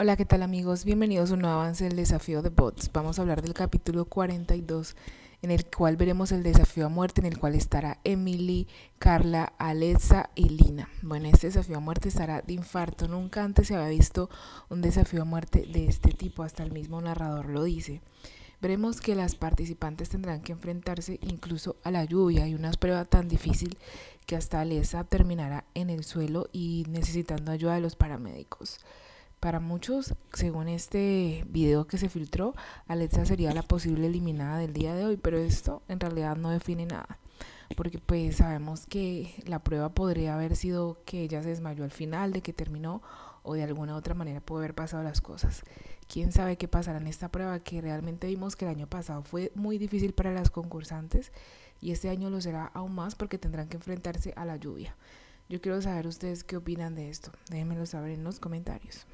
Hola, ¿qué tal amigos? Bienvenidos a un nuevo avance del desafío de bots. Vamos a hablar del capítulo 42 en el cual veremos el desafío a muerte en el cual estará Emily, Carla, Alexa y Lina. Bueno, este desafío a muerte estará de infarto. Nunca antes se había visto un desafío a muerte de este tipo, hasta el mismo narrador lo dice. Veremos que las participantes tendrán que enfrentarse incluso a la lluvia y una prueba tan difícil que hasta Alexa terminará en el suelo y necesitando ayuda de los paramédicos. Para muchos, según este video que se filtró, Alexa sería la posible eliminada del día de hoy, pero esto en realidad no define nada, porque pues sabemos que la prueba podría haber sido que ella se desmayó al final, de que terminó o de alguna otra manera puede haber pasado las cosas. Quién sabe qué pasará en esta prueba que realmente vimos que el año pasado fue muy difícil para las concursantes y este año lo será aún más porque tendrán que enfrentarse a la lluvia. Yo quiero saber ustedes qué opinan de esto. Déjenmelo saber en los comentarios.